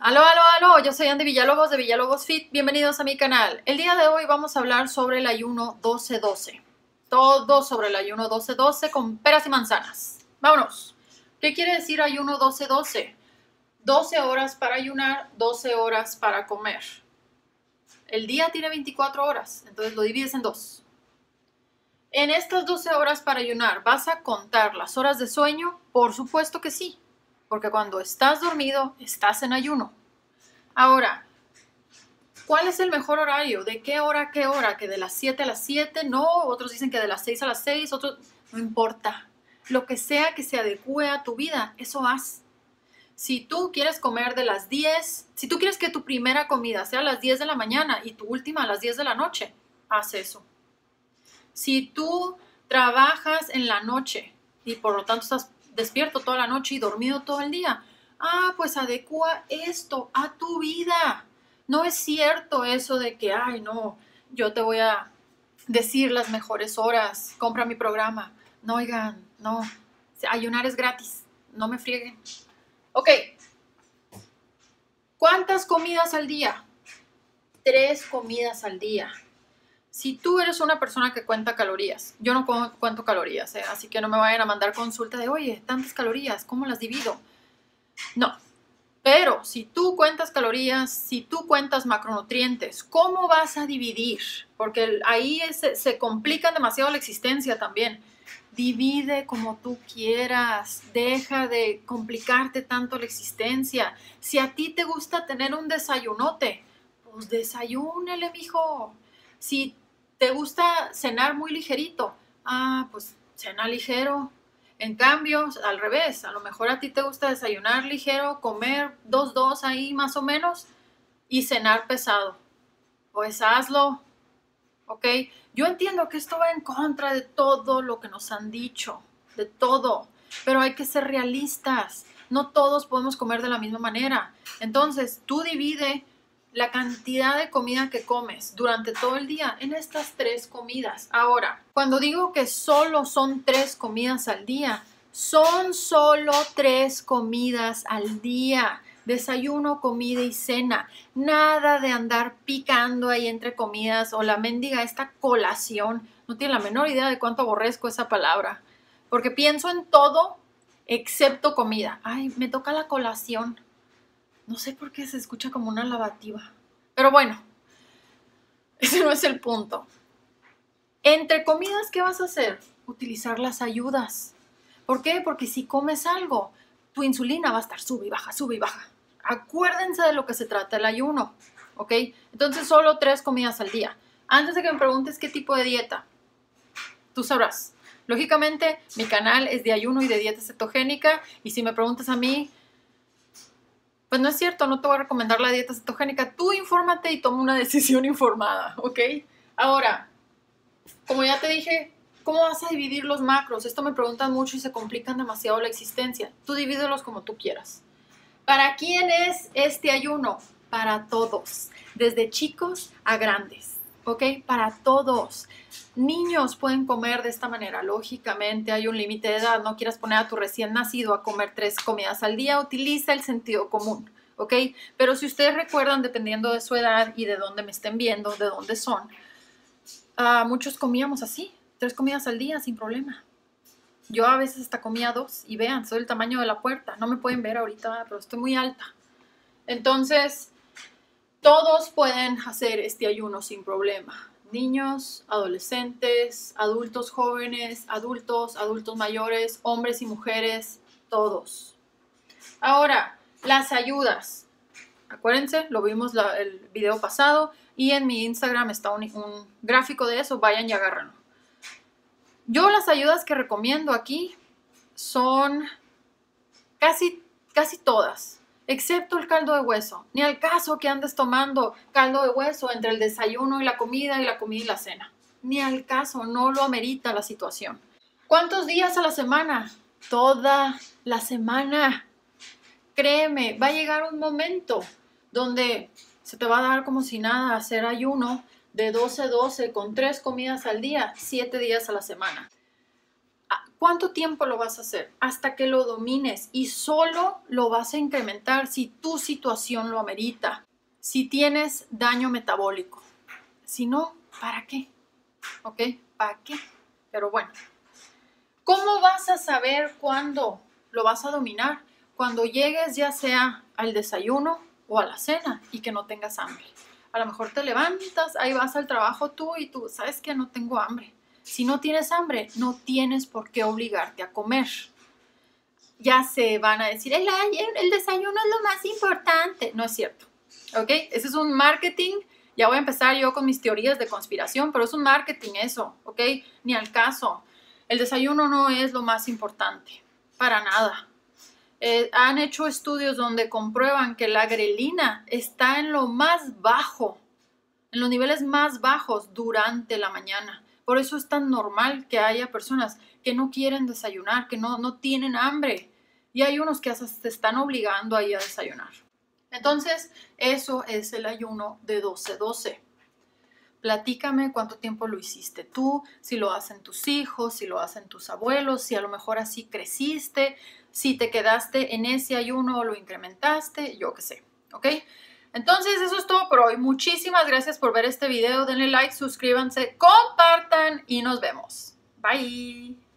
Aló, aló, aló, yo soy Andy Villalobos de Villalobos Fit, bienvenidos a mi canal. El día de hoy vamos a hablar sobre el ayuno 12-12. Todo sobre el ayuno 12-12 con peras y manzanas. Vámonos. ¿Qué quiere decir ayuno 12-12? 12 horas para ayunar, 12 horas para comer. El día tiene 24 horas, entonces lo divides en dos. En estas 12 horas para ayunar, ¿vas a contar las horas de sueño? Por supuesto que sí, porque cuando estás dormido, estás en ayuno. Ahora, ¿cuál es el mejor horario? ¿De qué hora a qué hora? ¿Que de las 7 a las 7? No, otros dicen que de las 6 a las 6, otros... No importa. Lo que sea que se adecue a tu vida, eso haz. Si tú quieres comer de las 10, si tú quieres que tu primera comida sea a las 10 de la mañana y tu última a las 10 de la noche, haz eso. Si tú trabajas en la noche y por lo tanto estás despierto toda la noche y dormido todo el día, ah, pues adecua esto a tu vida. No es cierto eso de que, ay, no, yo te voy a decir las mejores horas, compra mi programa. No, oigan, no, ayunar es gratis, no me frieguen. Ok, ¿cuántas comidas al día? Tres comidas al día si tú eres una persona que cuenta calorías, yo no cuento calorías, ¿eh? así que no me vayan a mandar consulta de, oye, tantas calorías, ¿cómo las divido? No, pero si tú cuentas calorías, si tú cuentas macronutrientes, ¿cómo vas a dividir? Porque ahí se, se complica demasiado la existencia también. Divide como tú quieras, deja de complicarte tanto la existencia. Si a ti te gusta tener un desayunote, pues desayúnele, mijo. Si ¿Te gusta cenar muy ligerito? Ah, pues cena ligero. En cambio, al revés, a lo mejor a ti te gusta desayunar ligero, comer dos, dos ahí más o menos y cenar pesado. Pues hazlo, ¿ok? Yo entiendo que esto va en contra de todo lo que nos han dicho, de todo, pero hay que ser realistas. No todos podemos comer de la misma manera. Entonces, tú divide la cantidad de comida que comes durante todo el día en estas tres comidas. Ahora, cuando digo que solo son tres comidas al día, son solo tres comidas al día. Desayuno, comida y cena. Nada de andar picando ahí entre comidas o la mendiga, esta colación. No tiene la menor idea de cuánto aborrezco esa palabra. Porque pienso en todo excepto comida. Ay, me toca la colación. No sé por qué se escucha como una lavativa. Pero bueno, ese no es el punto. Entre comidas, ¿qué vas a hacer? Utilizar las ayudas. ¿Por qué? Porque si comes algo, tu insulina va a estar sube y baja, sube y baja. Acuérdense de lo que se trata el ayuno, ¿ok? Entonces solo tres comidas al día. Antes de que me preguntes qué tipo de dieta, tú sabrás. Lógicamente, mi canal es de ayuno y de dieta cetogénica y si me preguntas a mí, pues no es cierto, no te voy a recomendar la dieta cetogénica. Tú infórmate y toma una decisión informada, ¿ok? Ahora, como ya te dije, ¿cómo vas a dividir los macros? Esto me preguntan mucho y se complican demasiado la existencia. Tú divídelos como tú quieras. ¿Para quién es este ayuno? Para todos, desde chicos a grandes. ¿Ok? Para todos. Niños pueden comer de esta manera, lógicamente hay un límite de edad, no quieras poner a tu recién nacido a comer tres comidas al día, utiliza el sentido común, ¿ok? Pero si ustedes recuerdan, dependiendo de su edad y de dónde me estén viendo, de dónde son, uh, muchos comíamos así, tres comidas al día sin problema. Yo a veces hasta comía dos y vean, soy el tamaño de la puerta, no me pueden ver ahorita, pero estoy muy alta. Entonces, todos pueden hacer este ayuno sin problema. Niños, adolescentes, adultos jóvenes, adultos, adultos mayores, hombres y mujeres, todos. Ahora, las ayudas. Acuérdense, lo vimos el video pasado y en mi Instagram está un, un gráfico de eso, vayan y agárrenlo. Yo las ayudas que recomiendo aquí son casi, casi todas excepto el caldo de hueso. Ni al caso que andes tomando caldo de hueso entre el desayuno y la comida y la comida y la cena. Ni al caso, no lo amerita la situación. ¿Cuántos días a la semana? Toda la semana. Créeme, va a llegar un momento donde se te va a dar como si nada hacer ayuno de 12-12 con tres comidas al día, siete días a la semana. ¿Cuánto tiempo lo vas a hacer? Hasta que lo domines y solo lo vas a incrementar si tu situación lo amerita, si tienes daño metabólico. Si no, ¿para qué? ¿Ok? ¿Para qué? Pero bueno, ¿cómo vas a saber cuándo lo vas a dominar? Cuando llegues ya sea al desayuno o a la cena y que no tengas hambre. A lo mejor te levantas, ahí vas al trabajo tú y tú, sabes que no tengo hambre si no tienes hambre, no tienes por qué obligarte a comer. Ya se van a decir, el, el desayuno es lo más importante. No es cierto. ¿Ok? Ese es un marketing. Ya voy a empezar yo con mis teorías de conspiración, pero es un marketing eso, ¿ok? Ni al caso. El desayuno no es lo más importante, para nada. Eh, han hecho estudios donde comprueban que la grelina está en lo más bajo, en los niveles más bajos durante la mañana. Por eso es tan normal que haya personas que no quieren desayunar, que no, no tienen hambre. Y hay unos que se están obligando ahí a desayunar. Entonces, eso es el ayuno de 12-12. Platícame cuánto tiempo lo hiciste tú, si lo hacen tus hijos, si lo hacen tus abuelos, si a lo mejor así creciste, si te quedaste en ese ayuno o lo incrementaste, yo qué sé, ¿ok? Entonces, eso es todo por hoy. Muchísimas gracias por ver este video. Denle like, suscríbanse, compartan y nos vemos. Bye.